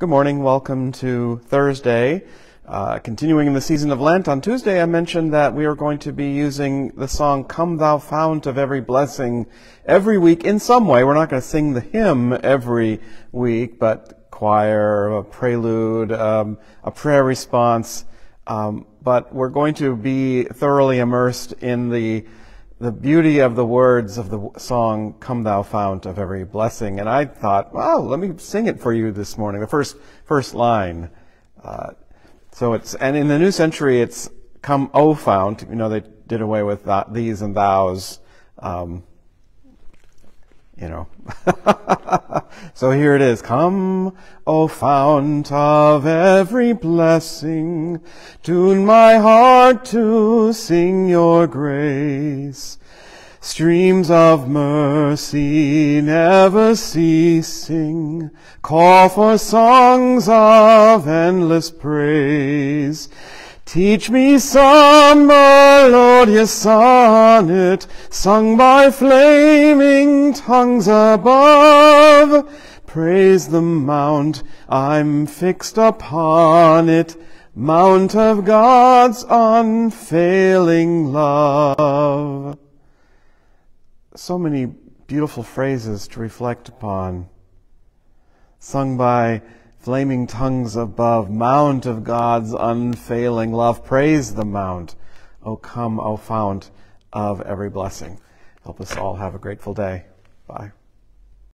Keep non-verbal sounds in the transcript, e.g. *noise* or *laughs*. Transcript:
Good morning. Welcome to Thursday. Uh, continuing in the season of Lent, on Tuesday I mentioned that we are going to be using the song Come Thou Fount of Every Blessing every week in some way. We're not going to sing the hymn every week, but choir, a prelude, um, a prayer response. Um, but we're going to be thoroughly immersed in the the beauty of the words of the song, Come Thou Fount of Every Blessing. And I thought, wow, let me sing it for you this morning. The first, first line. Uh, so it's, and in the New Century, it's Come, O Fount. You know, they did away with thees and thous. Um, you know. *laughs* so here it is. Come, O fount of every blessing, tune my heart to sing your grace. Streams of mercy never ceasing, call for songs of endless praise. Teach me some melodious sonnet sung by flaming tongues above. Praise the mount, I'm fixed upon it, mount of God's unfailing love. So many beautiful phrases to reflect upon, sung by flaming tongues above, mount of God's unfailing love. Praise the mount. O come, O fount of every blessing. Help us all have a grateful day. Bye.